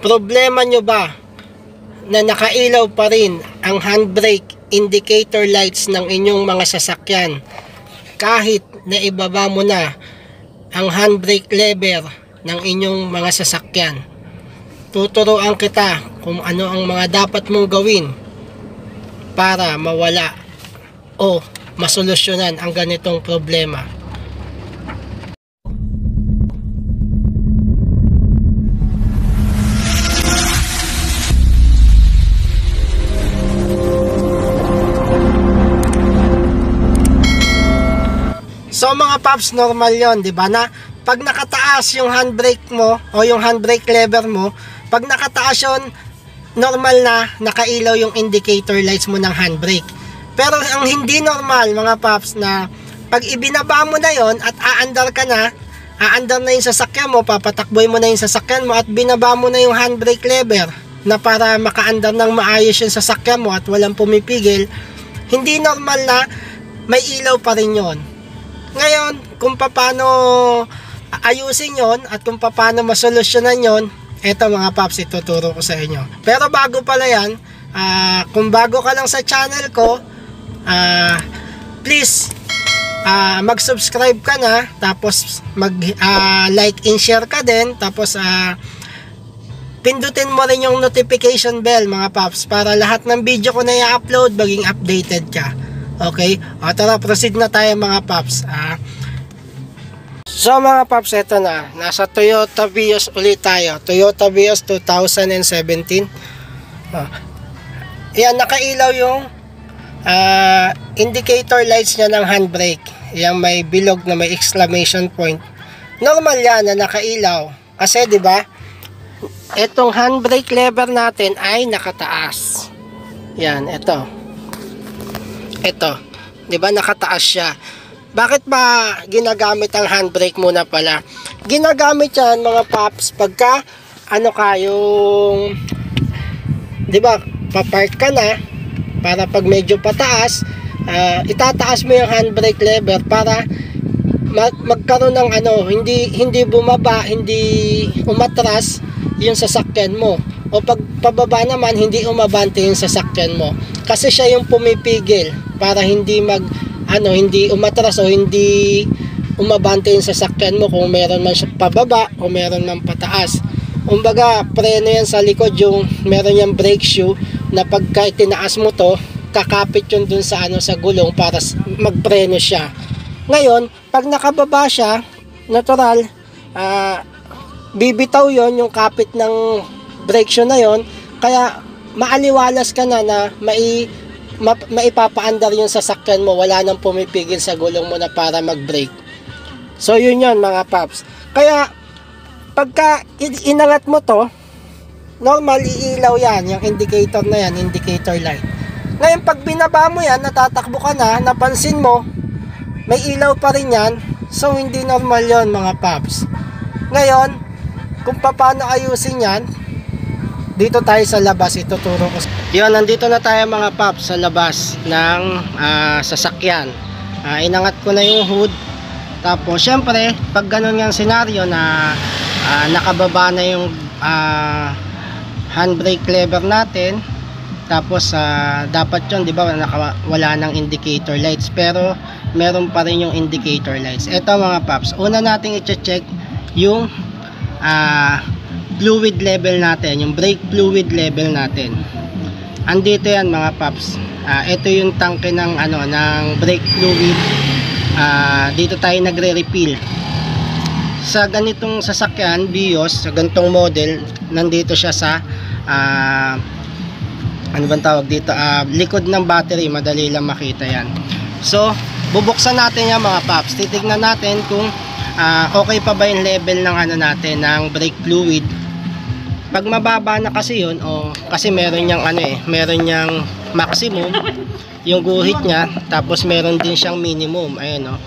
Problema nyo ba na nakailaw pa rin ang handbrake indicator lights ng inyong mga sasakyan kahit na ibaba mo na ang handbrake lever ng inyong mga sasakyan. Tuturuan kita kung ano ang mga dapat mong gawin para mawala o masolusyonan ang ganitong problema. So mga paps, normal yon di ba? Na pag nakataas yung handbrake mo o yung handbrake lever mo, pag nakataas yon normal na nakailaw yung indicator lights mo ng handbrake. Pero ang hindi normal mga paps na pag ibinaba mo na yon at aandar ka na, aandar na yung sasakyan mo, papatakboy mo na yung sasakyan mo at binaba mo na yung handbrake lever na para makaandar ng maayos yung sasakyan mo at walang pumipigil, hindi normal na may ilaw pa rin yon. Ngayon, kung paano ayusin yon at kung paano masolusyonan yon, eto mga paps, ituturo ko sa inyo. Pero bago pala yan, ah, kung bago ka lang sa channel ko, ah, please, ah, mag-subscribe ka na, tapos mag-like and share ka din, tapos ah, pindutin mo rin yung notification bell mga paps para lahat ng video ko na i-upload maging updated ka. Okay? O tara, proceed na tayo mga paps. Ah. So mga paps, eto na. Nasa Toyota Vios ulit tayo. Toyota Vios 2017. Ah. Yan, nakailaw yung ah, indicator lights niya ng handbrake. Yang may bilog na may exclamation point. Normal yan na nakailaw. Kasi 'di ba? Etong handbrake lever natin ay nakataas. Yan, ito. Ito. 'Di ba nakataas siya? Bakit ba ginagamit ang handbrake muna pala? Ginagamit 'yan mga paps pagka ano ka yung 'di ba, papark ka na para pag medyo pataas, ah, itataas mo yung handbrake lever para mag magkaroon ng ano, hindi hindi bumaba, hindi umatras yung sasakyan mo. O pag pababa naman, hindi umabante yung sasakyan mo. Kasi siya yung pumipigil para hindi mag ano, hindi umatras o hindi umabante yung sasakyan mo kung meron man pababa o meron man pataas. Kumbaga, preno yan sa likod yung meron yung brake shoe na pagka itinaas mo to, kakapit yun dun sa ano sa gulong para magpreno siya. Ngayon, pag nakababa siya, natural, ah, bibitaw yon yung kapit ng brake shoe na yon kaya maaliwalas ka na na mai ma, maipapaandar yung sasakyan mo. Wala nang pumipigil sa gulong mo na para mag-brake so yun yon mga paps. Kaya pagka in- inangat mo to normal iilaw yan. Yung indicator na yan indicator light. Ngayon pag binaba mo yan natatakbo ka na napansin mo may ilaw pa rin yan. So hindi normal yon mga paps. Ngayon kung paano ayusin yan dito tayo sa labas ituturo ko yun nandito na tayo mga paps sa labas ng ah, sasakyan. Ah, inangat ko na yung hood. Tapos syempre pag ganun yung senaryo na ah, nakababa na yung ah, handbrake lever natin tapos ah, dapat yun di ba naka, wala ng indicator lights. Pero meron pa rin yung indicator lights. Eto mga paps una nating i-check yung ah, fluid level natin yung brake fluid level natin. Andito yan mga paps. Ah, ito yung tangke ng ano ng brake fluid. Ah, dito tayo nagre-refill sa ganitong sasakyan Vios sa ganitong model nandito siya sa ah, ano bang tawag dito? Ah, likod ng battery madali lang makita yan. So bubuksan natin yan mga paps. Titignan natin kung ah, okay pa ba yung level ng ano natin ng brake fluid pag mababa na kasi yun o kasi meron niyang ano eh meron niyang maximum yung guhit niya tapos meron din siyang minimum ayun o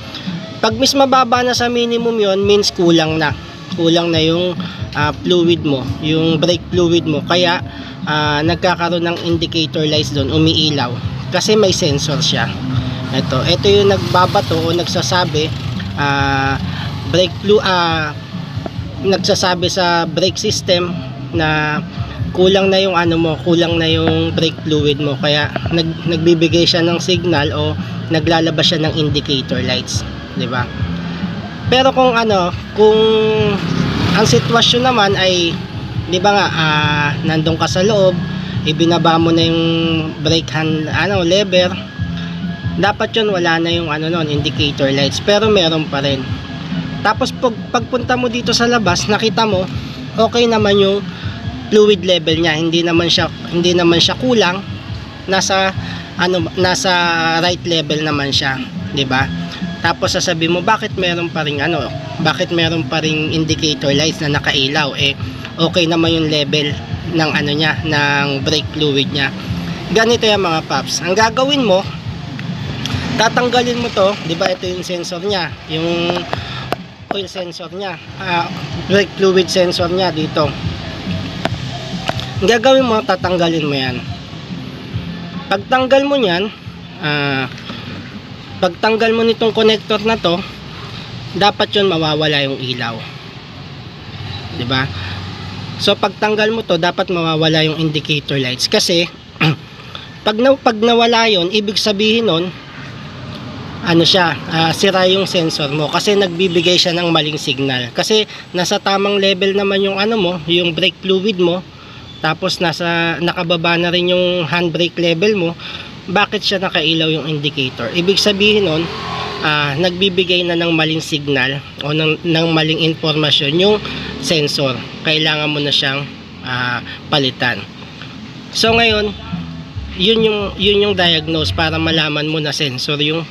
pag mis mababa na sa minimum yon means kulang na. Kulang na yung ah, fluid mo yung brake fluid mo. Kaya ah, nagkakaroon ng indicator lights doon umiilaw. Kasi may sensor siya. Ito ito yung nagbabato o nagsasabi ah, brake fluid ah, nagsasabi sa brake system na kulang na yung ano mo, kulang na yung brake fluid mo kaya nag, nagbibigay siya ng signal o naglalabas siya ng indicator lights, 'di ba? Pero kung ano, kung ang sitwasyon naman ay 'di ba nga ah, nandun ka sa loob, ibinaba mo na yung brake hand ano lever, dapat yun wala na yung ano noon indicator lights pero meron pa rin. Tapos pag pagpunta mo dito sa labas, nakita mo okay naman yung fluid level niya, hindi naman siya hindi naman siya kulang. Nasa ano nasa right level naman siya, 'di ba? Tapos sasabi mo bakit meron pa ring ano, bakit meron pa ring indicator lights na nakailaw eh okay naman yung level ng ano niya, ng brake fluid niya. Ganito yan mga paps. Ang gagawin mo, tatanggalin mo to, 'di ba? Ito yung sensor niya, yung oil sensor niya, ah, brake fluid sensor niya dito. Gagawin mo, tatanggalin mo 'yan. Pagtanggal mo niyan, ah pagtanggal mo nitong connector na to, dapat 'yon mawawala yung ilaw. 'Di ba? So pagtanggal mo to, dapat mawawala yung indicator lights kasi pag na, pag nawala 'yon, ibig sabihin nun ano siya, ah, sira yung sensor mo kasi nagbibigay siya ng maling signal. Kasi nasa tamang level naman yung ano mo, yung brake fluid mo. Tapos nasa nakababa na rin yung handbrake level mo. Bakit siya nakailaw yung indicator? Ibig sabihin nun, ah, nagbibigay na ng maling signal o ng, ng maling informasyon yung sensor. Kailangan mo na siyang ah, palitan. So ngayon, yun yung yun yung diagnose para malaman mo na sensor yung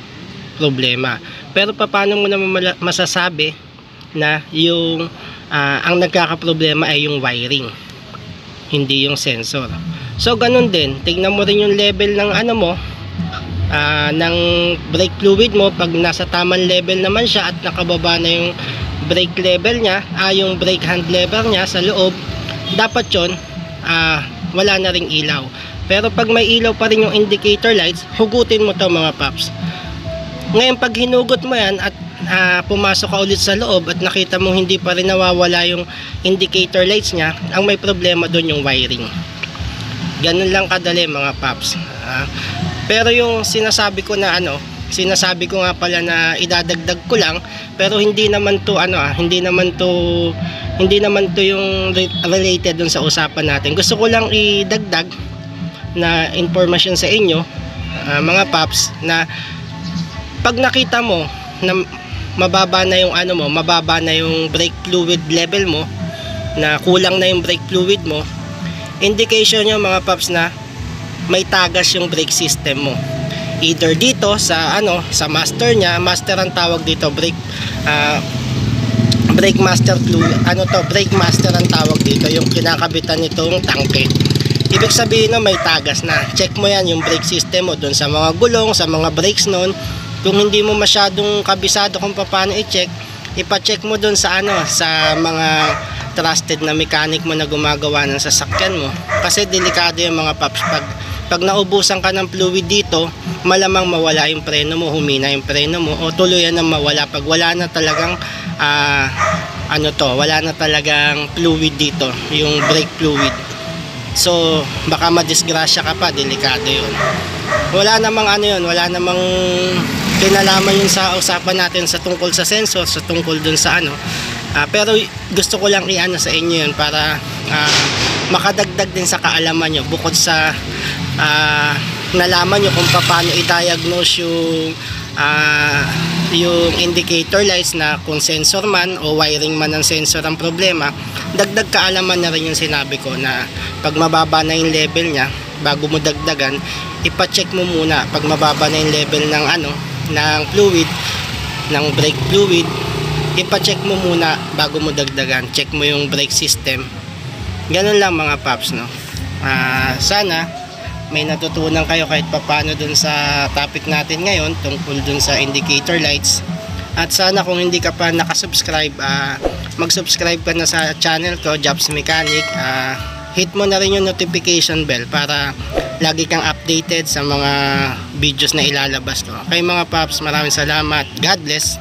problema. Pero paano mo naman masasabi na yung ah, ang nagkakaproblema ay yung wiring, hindi yung sensor. So ganun din, tignan mo rin yung level ng ano mo ah, ng brake fluid mo pag nasa tamang level naman siya at nakababa na yung brake level niya, ah, yung brake hand lever niya sa loob, dapat yon ah, wala na ring ilaw. Pero pag may ilaw pa rin yung indicator lights, hugutin mo to mga paps. Ngayon pag hinugot mo yan at ah, pumasok ka ulit sa loob at nakita mo hindi pa rin nawawala yung indicator lights niya, ang may problema doon yung wiring. Ganun lang kadali mga paps. Ah, pero yung sinasabi ko na ano, sinasabi ko nga pala na idadagdag ko lang pero hindi naman to ano ah, hindi naman to hindi naman to yung re- related dun sa usapan natin. Gusto ko lang idagdag na information sa inyo ah, mga paps na pag nakita mo na mababa na yung ano mo, mababa na yung brake fluid level mo, na kulang na yung brake fluid mo, indication nyo mga paps na may tagas yung brake system mo. Either dito sa ano, sa master niya, master ang tawag dito, brake ah, brake master fluid, ano to, brake master ang tawag dito, yung kinakabitan nitong tangke. Ibig sabihin na may tagas na. Check mo yan yung brake system mo dun sa mga gulong, sa mga brakes nun. Kung hindi mo masyadong kabisado kung paano i-check, ipa-check mo dun sa ano, sa mga trusted na mechanic mo na gumagawa ng sasakyan mo. Kasi delikado yung mga paps pag pag naubusan ka ng fluid dito, malamang mawala yung preno mo, humina yung preno mo o tuluyan na mawala pag wala na talagang ah, ano to, wala na talagang fluid dito, yung brake fluid. So, baka madisgrasya ka pa, delikado yun. Wala namang ano yun, wala namang kinalaman yun sa usapan natin sa tungkol sa sensor, sa tungkol dun sa ano. Ah, pero gusto ko lang i-ano sa inyo yun para ah, makadagdag din sa kaalaman nyo bukod sa ah, nalaman nyo kung paano i-diagnose yung ah, yung indicator lights na kung sensor man o wiring man ng sensor ang problema dagdag kaalaman na rin yung sinabi ko na pag mababa na yung level niya bago mo dagdagan ipa-check mo muna pag mababa na yung level ng ano ng fluid ng brake fluid ipa-check mo muna bago mo dagdagan. Check mo yung brake system. Ganun lang mga paps no? Ah, sana may natutunan kayo kahit papano dun sa topic natin ngayon tungkol dun sa indicator lights at sana kung hindi ka pa nakasubscribe ah, mag-subscribe ka na sa channel ko Jobs Mechanic ah, hit mo na rin yung notification bell para lagi kang updated sa mga videos na ilalabas ko. Okay mga paps, maraming salamat. God bless.